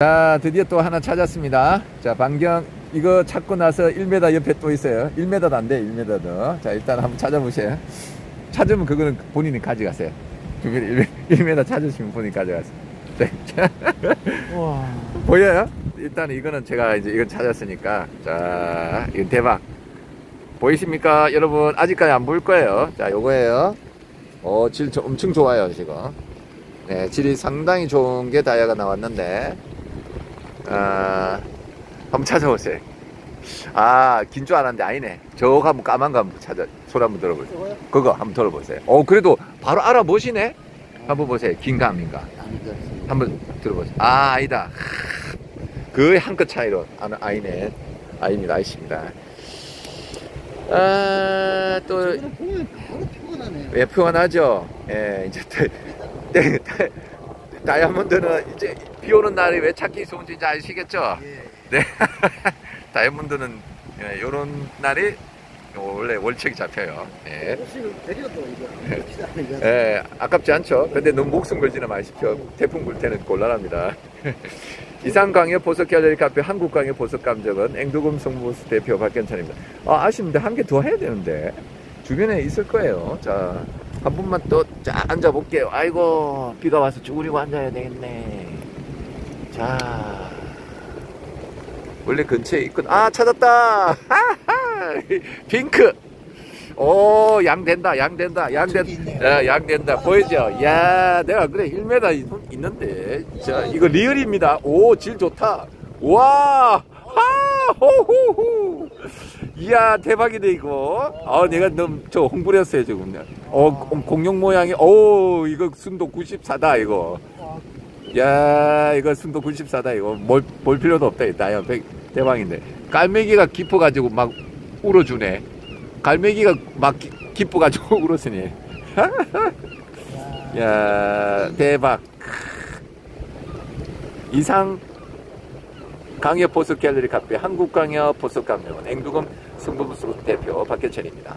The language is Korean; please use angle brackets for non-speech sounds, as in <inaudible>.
자 드디어 또 하나 찾았습니다. 자 반경 이거 찾고 나서 1m 옆에 또 있어요. 1m도 안돼 1m도. 자 일단 한번 찾아보세요. 찾으면 그거는 본인이 가져가세요. 주변에 1m 찾으시면 본인이 가져가세요. 네. <laughs> 와. 보여요? 일단 이거는 제가 이제 이건 찾았으니까. 자 이건 대박. 보이십니까 여러분? 아직까지 안 보일 거예요. 자 요거예요. 어질 엄청 좋아요 지금. 네 질이 상당히 좋은 게 다이아가 나왔는데 아 한번 찾아보세요 아 긴 줄 알았는데 아니네 저거 한번 까만 거 한번 찾아 소리 한번 들어보세요 저거요? 그거 한번 들어보세요 어 그래도 바로 알아보시네 한번 보세요 긴가 아닌가 아니죠. 한번 들어보세요. 아, 아니다. 거의 한끗 차이로 아는 아이네. 아입니다. 아이십니다. 아, 또. 예, 평안하죠? 예, 이제, 다, 네, 다, 다이아몬드는 이제 비 오는 날이 왜 찾기 좋은지 아시겠죠? 예. 네. <laughs> 다이아몬드는 예, 요런 날이 원래 월척이 잡혀요. 예. 예, 아깝지 않죠? 근데 너무 목숨 걸지는 마십시오. 태풍 불 때는 곤란합니다. <laughs> 이상광역 보석 갤러리 카페 한국광역 보석 감정은 앵두금 성무스 대표 박견찬입니다. 아, 아쉽는데 한 개 더 해야 되는데. 주변에 있을 거예요. 자, 한 분만 또, 자, 앉아볼게요. 아이고, 비가 와서 쭈그리고 앉아야 되겠네. 자. 원래 근처에 있군. 아, 찾았다! 하하! <laughs> 핑크! 오, 양 된다, 양 된다, 양 된다. 야, 양 된다. 보이죠? 야, 내가 그래, 1m 있- 있는데. 자, 이거 리얼입니다. 오, 질 좋다. 와! 하! 호호호! 이야, 대박이네, 이거. 아, 내가 너무, 저, 홍보를 했어요, 지금. 어, 공- 공룡 모양이, 오, 이거 순도 94다, 이거. 야, 이거 순도 94다, 이거. 뭘, 볼 필요도 없다, 이 다이아 백 대박인데. 깔매기가 깊어가지고 막 울어주네. 갈매기가 막 기- 기뻐가지고 <laughs> 울었으니. <laughs> 야, 대박. 이상 강여 보석 갤러리 카페 한국강여 보석 감정원 앵두금 승부부수 대표 박현철입니다.